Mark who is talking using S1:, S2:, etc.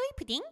S1: 토이 푸딩